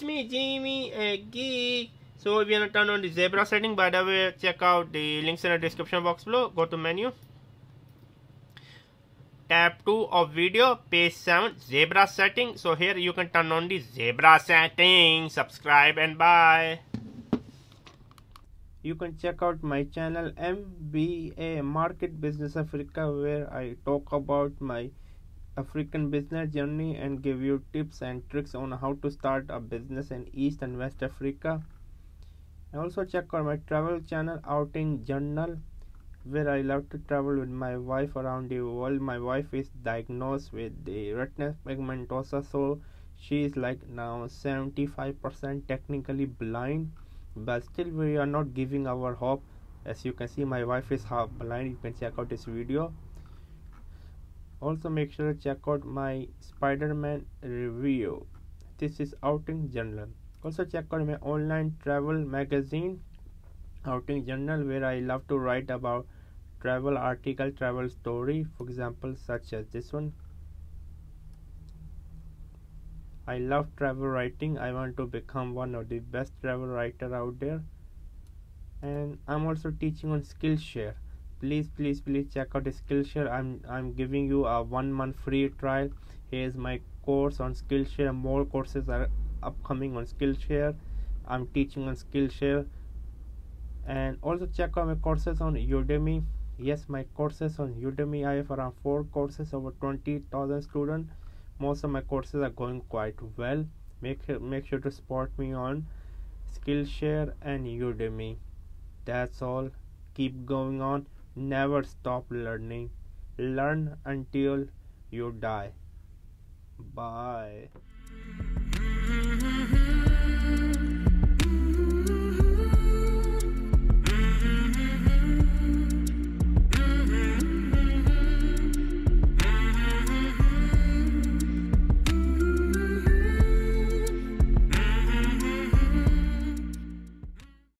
It's me, Jimmy, a geek. So you want to turn on the zebra setting, by the way, check out the links in the description box below. Go to menu. Tab 2 of video, page 7, zebra setting. So here you can turn on the zebra setting. Subscribe and bye. You can check out my channel MBA Market Business Africa where I talk about my African business journey and give you tips and tricks on how to start a business in East and West Africa. And also check out my travel channel Outing Journal where I love to travel with my wife around the world. My wife is diagnosed with the retinal pigmentosa so she is like now 75% technically blind but still we are not giving our hope as you can see my wife is half blind you can check out this video also make sure to check out my spider-man review this is outing journal also check out my online travel magazine outing journal where i love to write about travel article travel story for example such as this one I love travel writing. I want to become one of the best travel writer out there. And I'm also teaching on Skillshare. Please, please, please check out Skillshare. I'm I'm giving you a one month free trial. Here's my course on Skillshare. More courses are upcoming on Skillshare. I'm teaching on Skillshare. And also check out my courses on Udemy. Yes, my courses on Udemy. I have around four courses over 20,000 students most of my courses are going quite well make make sure to support me on skillshare and udemy that's all keep going on never stop learning. Learn until you die. Bye